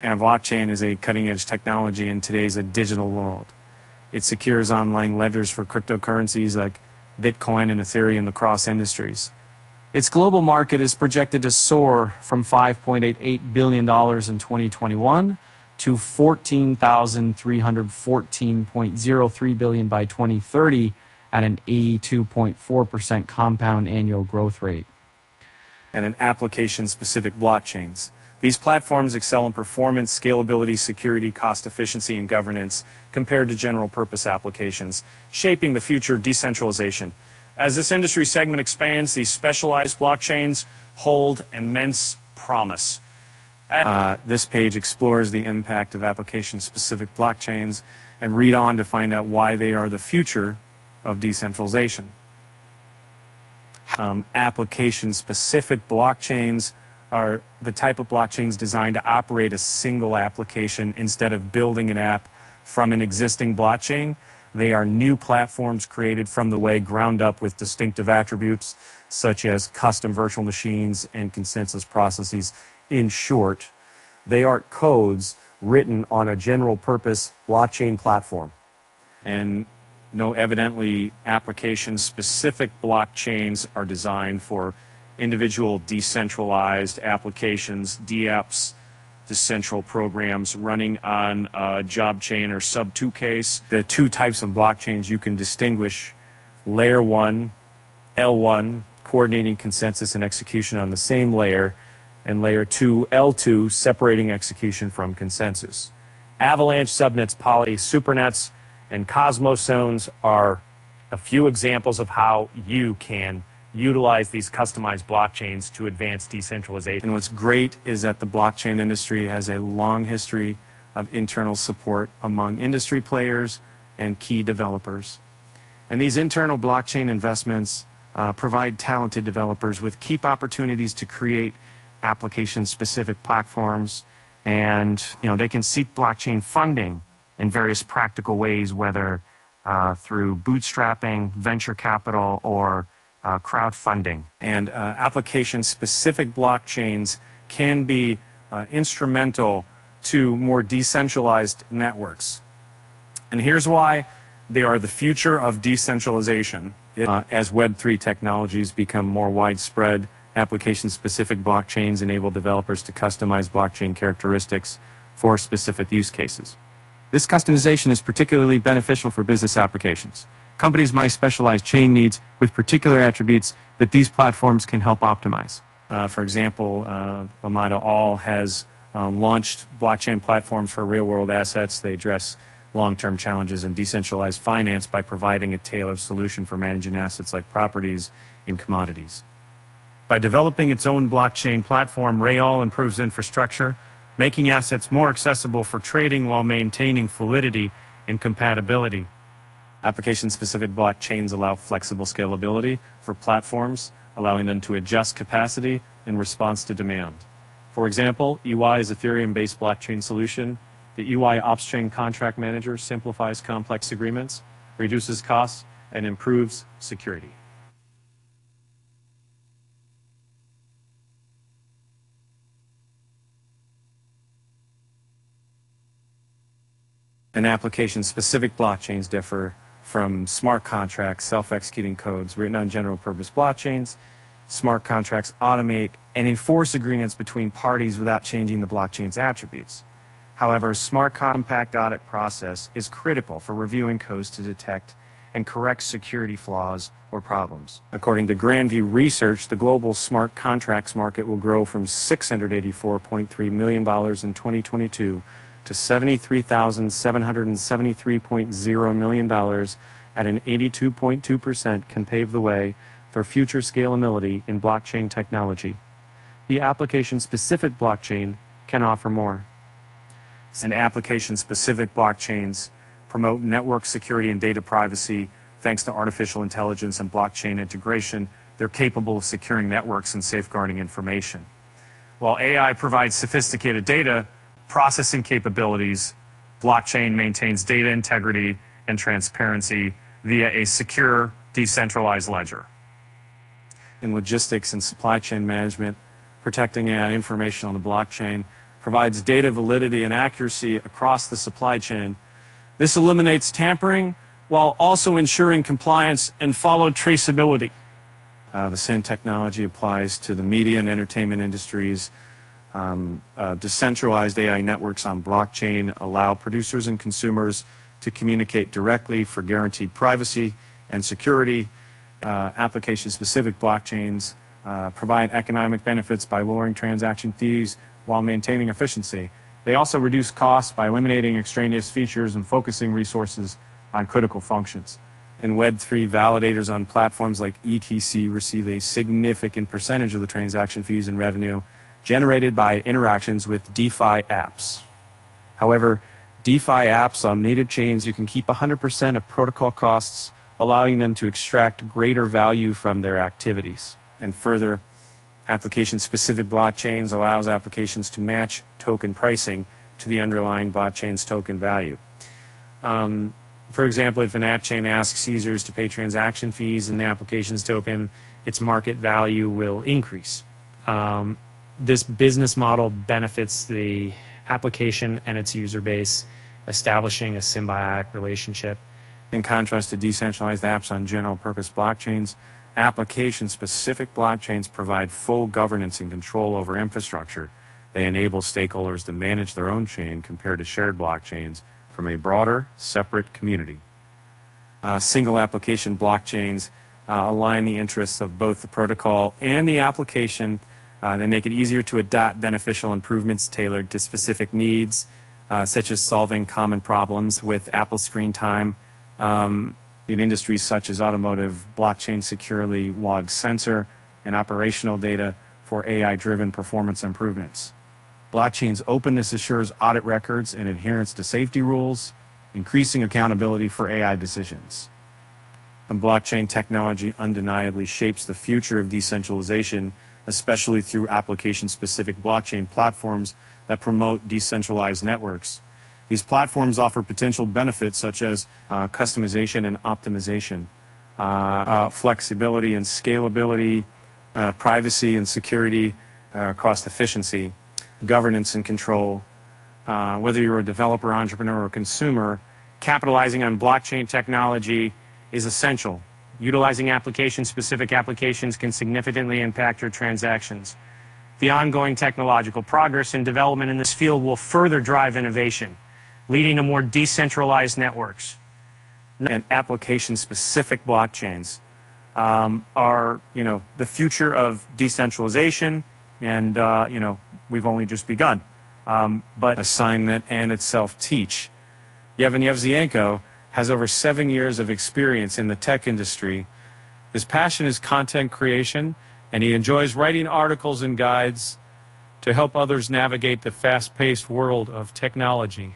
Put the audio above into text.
And blockchain is a cutting edge technology in today's digital world. It secures online ledgers for cryptocurrencies like Bitcoin and Ethereum across industries. Its global market is projected to soar from $5.88 billion in 2021 to 14,314.03 billion by 2030 at an 82.4% compound annual growth rate. And in application-specific blockchains. These platforms excel in performance, scalability, security, cost efficiency, and governance compared to general purpose applications, shaping the future of decentralization. As this industry segment expands, these specialized blockchains hold immense promise. Uh, this page explores the impact of application-specific blockchains and read on to find out why they are the future of decentralization. Um, application-specific blockchains are the type of blockchains designed to operate a single application instead of building an app from an existing blockchain. They are new platforms created from the way ground up with distinctive attributes such as custom virtual machines and consensus processes. In short, they are codes written on a general purpose blockchain platform. And no, evidently, application specific blockchains are designed for individual decentralized applications, DApps, decentral programs running on a job chain or sub 2 case. The two types of blockchains you can distinguish layer 1, L1, coordinating consensus and execution on the same layer, and layer 2, L2, separating execution from consensus. Avalanche, subnets, poly, supernets, and Cosmos zones are a few examples of how you can utilize these customized blockchains to advance decentralization. And what's great is that the blockchain industry has a long history of internal support among industry players and key developers. And these internal blockchain investments uh, provide talented developers with keep opportunities to create application-specific platforms, and you know they can seek blockchain funding in various practical ways, whether uh, through bootstrapping, venture capital, or uh, crowdfunding. And uh, application-specific blockchains can be uh, instrumental to more decentralized networks. And here's why they are the future of decentralization. Uh, as Web3 technologies become more widespread, application-specific blockchains enable developers to customize blockchain characteristics for specific use cases. This customization is particularly beneficial for business applications. Companies might specialize chain needs with particular attributes that these platforms can help optimize. Uh, for example, uh, All has um, launched blockchain platforms for real-world assets. They address long-term challenges in decentralized finance by providing a tailored solution for managing assets like properties and commodities. By developing its own blockchain platform, Rayall improves infrastructure, making assets more accessible for trading while maintaining fluidity and compatibility. Application-specific blockchains allow flexible scalability for platforms, allowing them to adjust capacity in response to demand. For example, EY's Ethereum-based blockchain solution, the EY OpsChain Contract Manager simplifies complex agreements, reduces costs, and improves security. and application-specific blockchains differ from smart contracts, self-executing codes written on general-purpose blockchains. Smart contracts automate and enforce agreements between parties without changing the blockchain's attributes. However, smart contract audit process is critical for reviewing codes to detect and correct security flaws or problems. According to Grand View Research, the global smart contracts market will grow from $684.3 million in 2022 to $73,773.0 million at an 82.2% can pave the way for future scalability in blockchain technology. The application-specific blockchain can offer more. And application-specific blockchains promote network security and data privacy thanks to artificial intelligence and blockchain integration. They're capable of securing networks and safeguarding information. While AI provides sophisticated data, processing capabilities, blockchain maintains data integrity and transparency via a secure, decentralized ledger. In logistics and supply chain management, protecting AI information on the blockchain provides data validity and accuracy across the supply chain. This eliminates tampering while also ensuring compliance and follow traceability. Uh, the same technology applies to the media and entertainment industries. Um, uh, decentralized AI networks on blockchain allow producers and consumers to communicate directly for guaranteed privacy and security. Uh, application-specific blockchains uh, provide economic benefits by lowering transaction fees while maintaining efficiency. They also reduce costs by eliminating extraneous features and focusing resources on critical functions. And Web3 validators on platforms like ETC receive a significant percentage of the transaction fees and revenue generated by interactions with DeFi apps. However, DeFi apps on native chains, you can keep 100% of protocol costs, allowing them to extract greater value from their activities. And further, application-specific blockchains allows applications to match token pricing to the underlying blockchain's token value. Um, for example, if an app chain asks users to pay transaction fees in the application's token, its market value will increase. Um, this business model benefits the application and its user base, establishing a symbiotic relationship. In contrast to decentralized apps on general purpose blockchains, application specific blockchains provide full governance and control over infrastructure. They enable stakeholders to manage their own chain compared to shared blockchains from a broader, separate community. Uh, single application blockchains uh, align the interests of both the protocol and the application. Uh, they make it easier to adopt beneficial improvements tailored to specific needs, uh, such as solving common problems with Apple Screen Time. Um, in industries such as automotive, blockchain securely logs sensor and operational data for AI-driven performance improvements. Blockchain's openness assures audit records and adherence to safety rules, increasing accountability for AI decisions. And blockchain technology undeniably shapes the future of decentralization, especially through application-specific blockchain platforms that promote decentralized networks. These platforms offer potential benefits such as uh, customization and optimization, uh, uh, flexibility and scalability, uh, privacy and security, uh, cost efficiency, governance and control. Uh, whether you're a developer, entrepreneur, or consumer, capitalizing on blockchain technology is essential. Utilizing application-specific applications can significantly impact your transactions. The ongoing technological progress and development in this field will further drive innovation leading to more decentralized networks. And application-specific blockchains um, are, you know, the future of decentralization, and uh, you know, we've only just begun. Um, but assignment and itself teach. Yevhen Yevzienko has over seven years of experience in the tech industry. His passion is content creation, and he enjoys writing articles and guides to help others navigate the fast-paced world of technology.